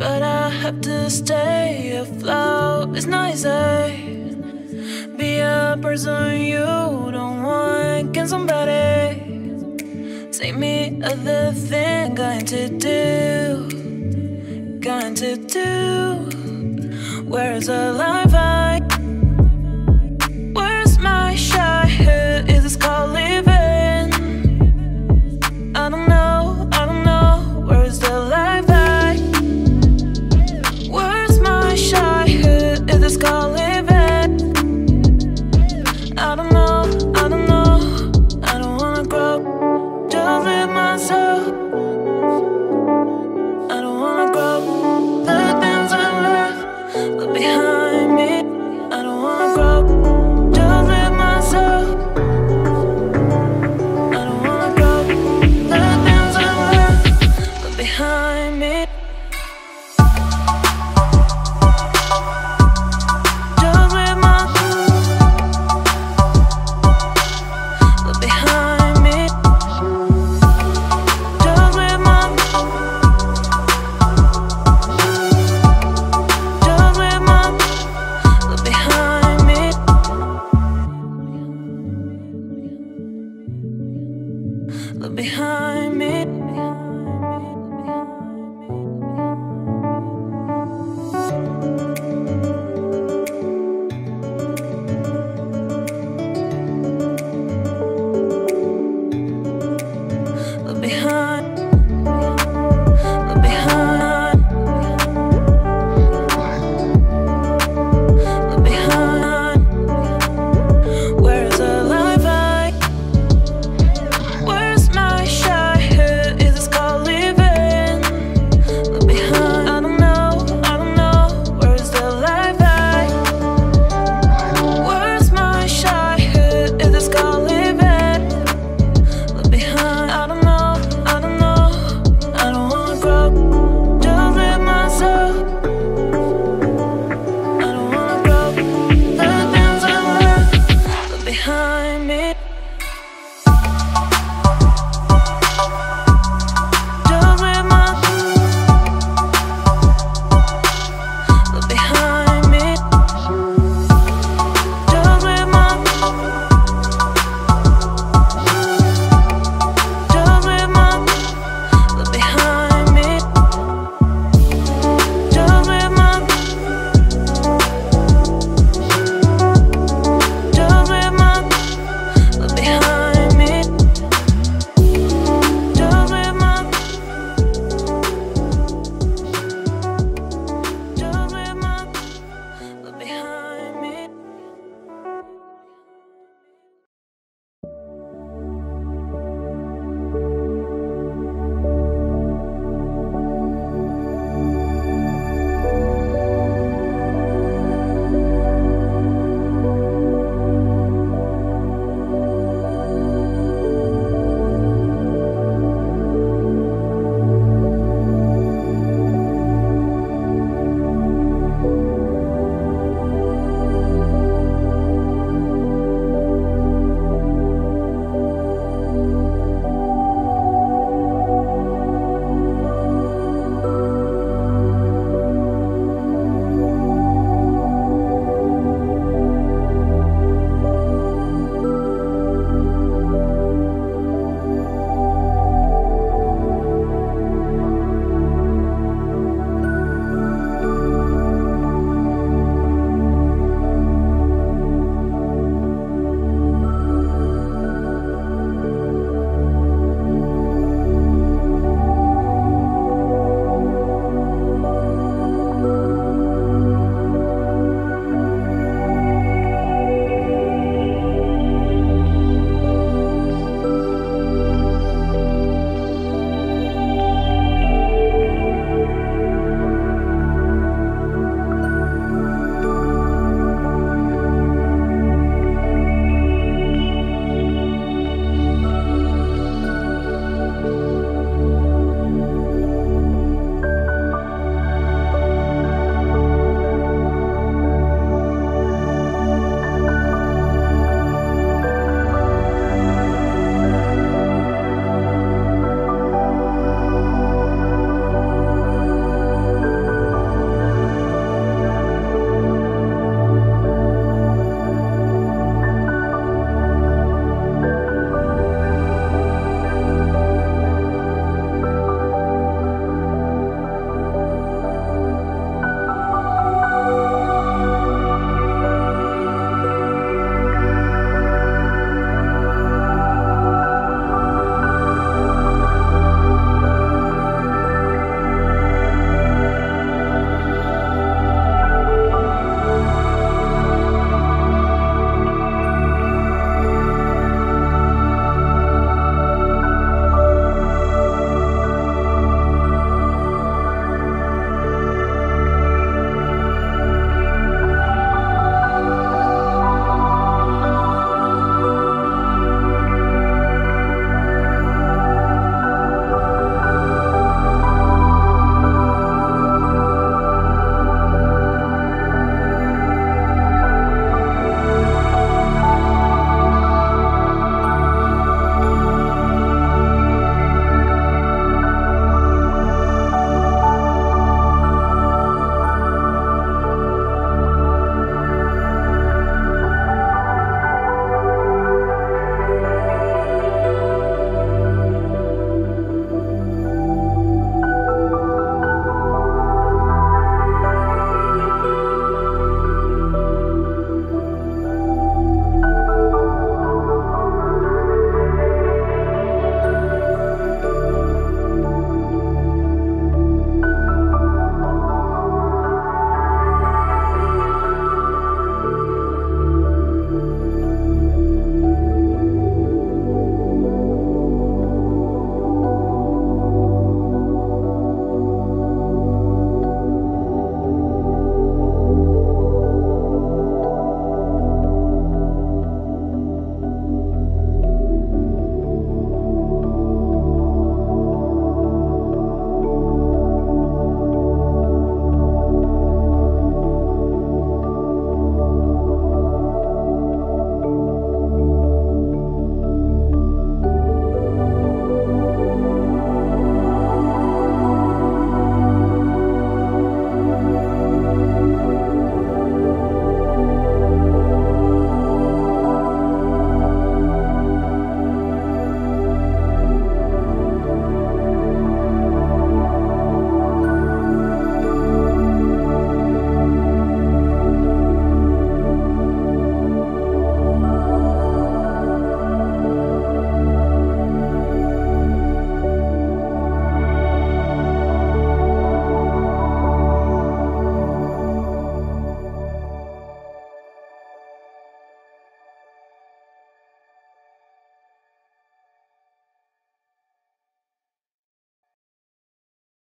but I have to stay afloat. It's easy. Be a person you don't want. Can somebody take me other thing? Going to do, going to do. Where's the life behind.